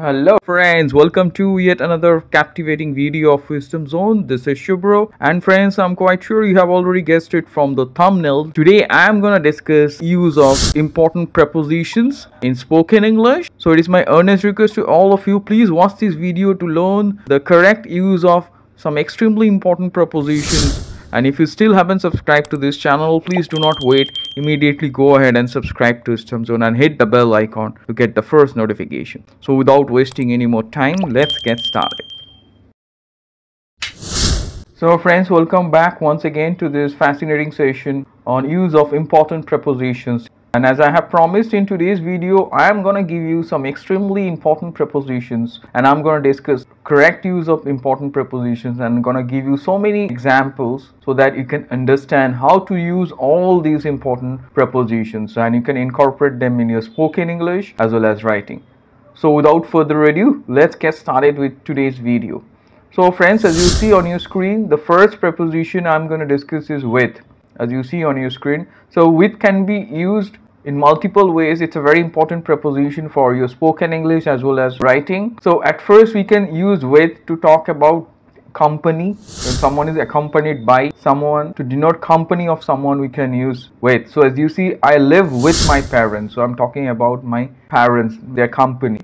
Hello friends, welcome to yet another captivating video of Wisdom Zone. This is Shubro and friends, I'm quite sure you have already guessed it from the thumbnail. Today I'm gonna discuss use of important prepositions in spoken English. So it is my earnest request to all of you, please watch this video to learn the correct use of some extremely important prepositions and if you still haven't subscribed to this channel please do not wait. Immediately go ahead and subscribe to Wisdom Zone and hit the bell icon to get the first notification. So without wasting any more time let's get started. So friends welcome back once again to this fascinating session on use of important prepositions and as I have promised in today's video, I am going to give you some extremely important prepositions and I'm going to discuss correct use of important prepositions and I'm going to give you so many examples so that you can understand how to use all these important prepositions and you can incorporate them in your spoken English as well as writing. So without further ado, let's get started with today's video. So friends, as you see on your screen, the first preposition I'm going to discuss is with as you see on your screen. So with can be used in multiple ways. It's a very important preposition for your spoken English as well as writing. So at first we can use with to talk about company when someone is accompanied by someone to denote company of someone we can use with so as you see i live with my parents so i'm talking about my parents their company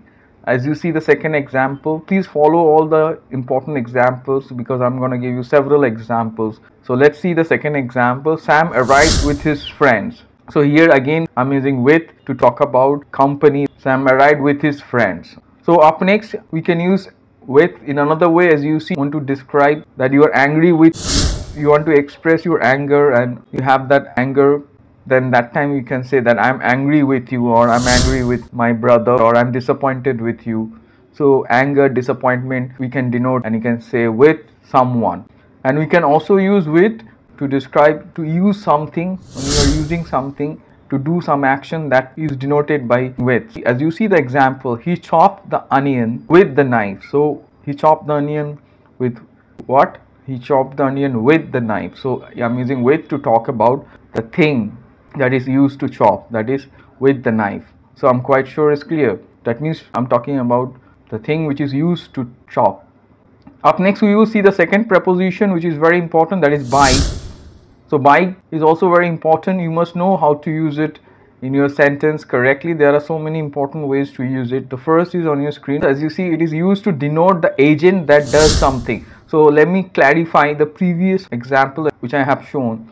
as you see the second example please follow all the important examples because i'm going to give you several examples so let's see the second example. Sam arrived with his friends. So here again I'm using with to talk about company. Sam arrived with his friends. So up next we can use with in another way as you see want to describe that you are angry with you want to express your anger and you have that anger then that time you can say that I'm angry with you or I'm angry with my brother or I'm disappointed with you. So anger, disappointment we can denote and you can say with someone. And we can also use with to describe to use something when you are using something to do some action that is denoted by with. As you see the example he chopped the onion with the knife. So he chopped the onion with what? He chopped the onion with the knife. So i'm using with to talk about the thing that is used to chop that is with the knife so i'm quite sure it's clear that means i'm talking about the thing which is used to chop up next we will see the second preposition which is very important that is by. So by is also very important. You must know how to use it in your sentence correctly. There are so many important ways to use it. The first is on your screen. As you see it is used to denote the agent that does something. So let me clarify the previous example which I have shown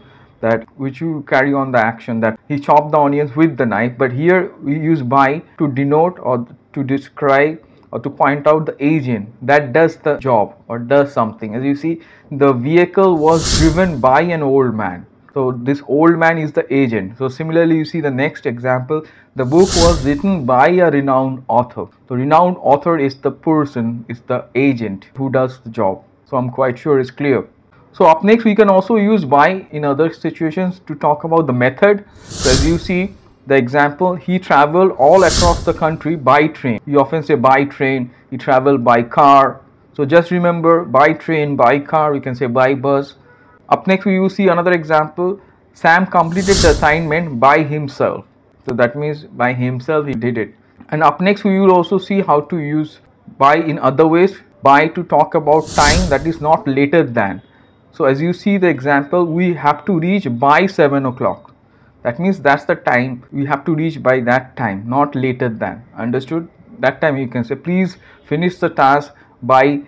that which you carry on the action that he chopped the onions with the knife but here we use by to denote or to describe or to point out the agent that does the job or does something. As you see, the vehicle was driven by an old man. So this old man is the agent. So similarly, you see the next example. The book was written by a renowned author. The renowned author is the person, is the agent who does the job. So I'm quite sure it's clear. So up next, we can also use by in other situations to talk about the method. So as you see, the example he traveled all across the country by train. You often say by train he traveled by car. So just remember by train by car we can say by bus. Up next we will see another example. Sam completed the assignment by himself. So that means by himself he did it. And up next we will also see how to use by in other ways. By to talk about time that is not later than so as you see the example we have to reach by 7 o'clock. That means that's the time we have to reach by that time not later than. Understood? That time you can say please finish the task by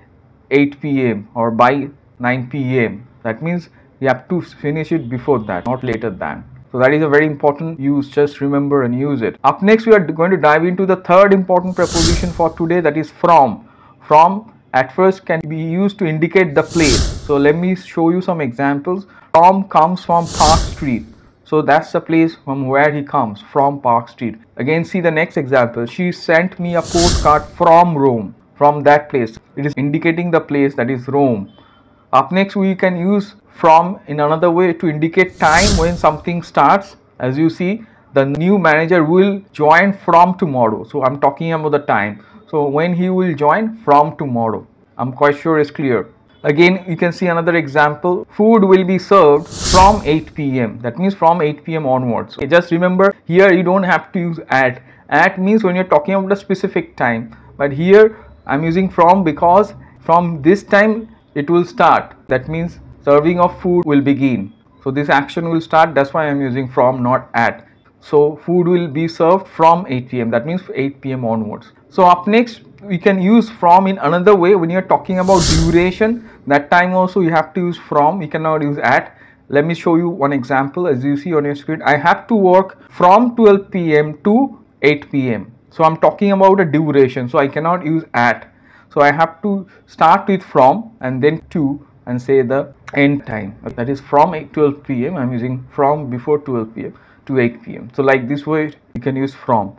8 pm or by 9 pm that means you have to finish it before that not later than. So that is a very important use. Just remember and use it. Up next we are going to dive into the third important preposition for today that is from. From at first can be used to indicate the place so let me show you some examples Tom comes from park street so that's the place from where he comes, from Park Street. Again, see the next example. She sent me a postcard from Rome, from that place. It is indicating the place that is Rome. Up next, we can use from in another way to indicate time when something starts. As you see, the new manager will join from tomorrow. So I'm talking about the time. So when he will join from tomorrow. I'm quite sure it's clear. Again, you can see another example. Food will be served from 8 p.m. That means from 8 p.m. onwards. Just remember here you don't have to use at. At means when you're talking about a specific time. but here I'm using from because from this time it will start that means serving of food will begin so this action will start that's why I'm using from not at so food will be served from 8 pm that means 8 pm onwards so up next we can use from in another way when you're talking about duration. That time also you have to use from. You cannot use at. Let me show you one example. As you see on your screen i have to work from 12 pm to 8 pm so i'm talking about a duration. So i cannot use at. So i have to start with from and then to and say the end time. That is from 8 12 pm i'm using from before 12 pm to 8 pm so like this way you can use from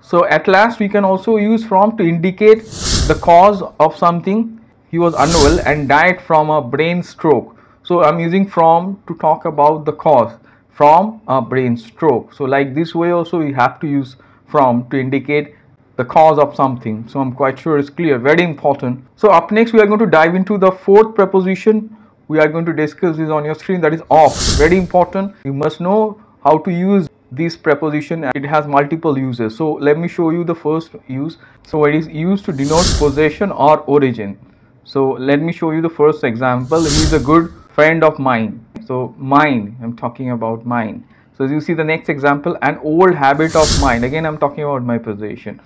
so at last we can also use from to indicate the cause of something. He was unwell and died from a brain stroke. So I'm using from to talk about the cause from a brain stroke. So like this way also we have to use from to indicate the cause of something. So I'm quite sure it's clear, very important. So up next we are going to dive into the fourth preposition. We are going to discuss this on your screen that is of. Very important. You must know how to use this preposition it has multiple uses. So let me show you the first use. So it is used to denote possession or origin. So let me show you the first example. He is a good friend of mine. So mine i'm talking about mine. So as you see the next example an old habit of mine. Again i'm talking about my possession.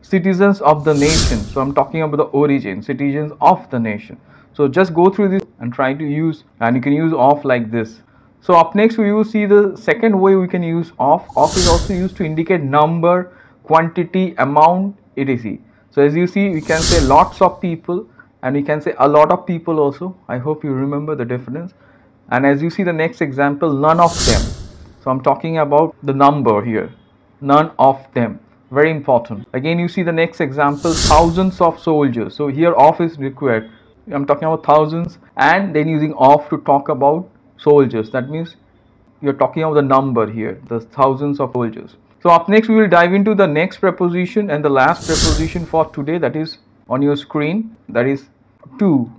Citizens of the nation. So i'm talking about the origin citizens of the nation. So just go through this and try to use and you can use off like this so up next we will see the second way we can use of. Of is also used to indicate number, quantity, amount, etc. So as you see we can say lots of people and we can say a lot of people also. I hope you remember the difference. And as you see the next example none of them. So I'm talking about the number here. None of them. Very important. Again you see the next example thousands of soldiers. So here of is required. I'm talking about thousands and then using of to talk about soldiers. That means you're talking about the number here, the thousands of soldiers. So up next we will dive into the next preposition and the last preposition for today that is on your screen that is to.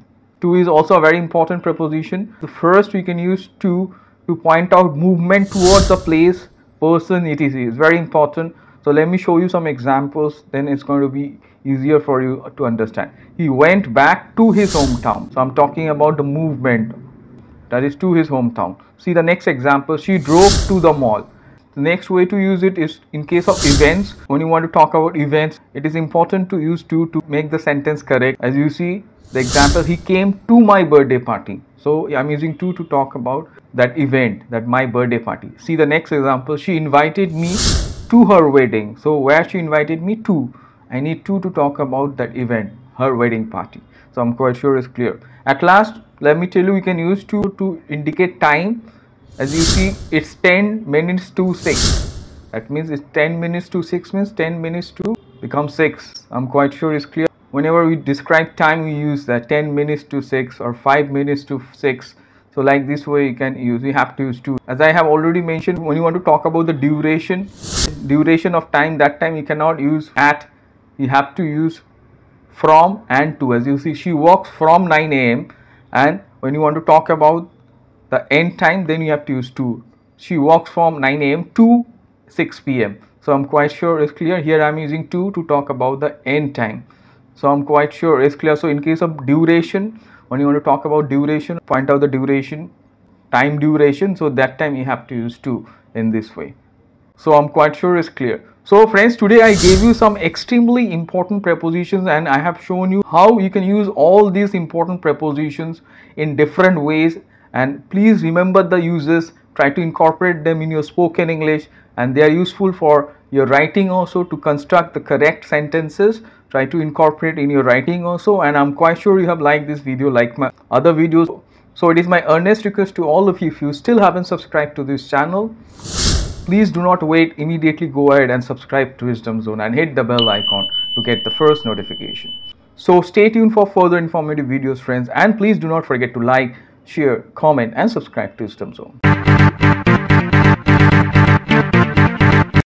To is also a very important preposition. The first we can use to to point out movement towards a place, person, etc. is very important. So let me show you some examples then it's going to be easier for you to understand. He went back to his hometown. So I'm talking about the movement that is to his hometown. See the next example, she drove to the mall. The next way to use it is in case of events. When you want to talk about events, it is important to use to to make the sentence correct. As you see, the example, he came to my birthday party. So I'm using to to talk about that event, that my birthday party. See the next example, she invited me to her wedding. So where she invited me to, I need to to talk about that event, her wedding party. So I'm quite sure it's clear. At last, let me tell you we can use to to indicate time. As you see it's 10 minutes to 6 that means it's 10 minutes to 6 means 10 minutes to become 6 i'm quite sure it's clear. Whenever we describe time we use that 10 minutes to 6 or 5 minutes to 6 so like this way you can use we have to use to as i have already mentioned when you want to talk about the duration duration of time that time you cannot use at you have to use from and to. As you see she walks from 9 a.m and when you want to talk about the end time then you have to use 2 she walks from 9 a.m to 6 p.m so i'm quite sure it's clear. Here i'm using 2 to talk about the end time. So i'm quite sure it's clear. So in case of duration when you want to talk about duration point out the duration time duration. So that time you have to use 2 in this way. So i'm quite sure it's clear so friends, today I gave you some extremely important prepositions and I have shown you how you can use all these important prepositions in different ways and please remember the uses, try to incorporate them in your spoken English and they are useful for your writing also to construct the correct sentences. Try to incorporate in your writing also and I'm quite sure you have liked this video like my other videos. So it is my earnest request to all of you if you still haven't subscribed to this channel Please do not wait, immediately go ahead and subscribe to Wisdom Zone and hit the bell icon to get the first notification. So stay tuned for further informative videos friends and please do not forget to like, share, comment and subscribe to Wisdom Zone.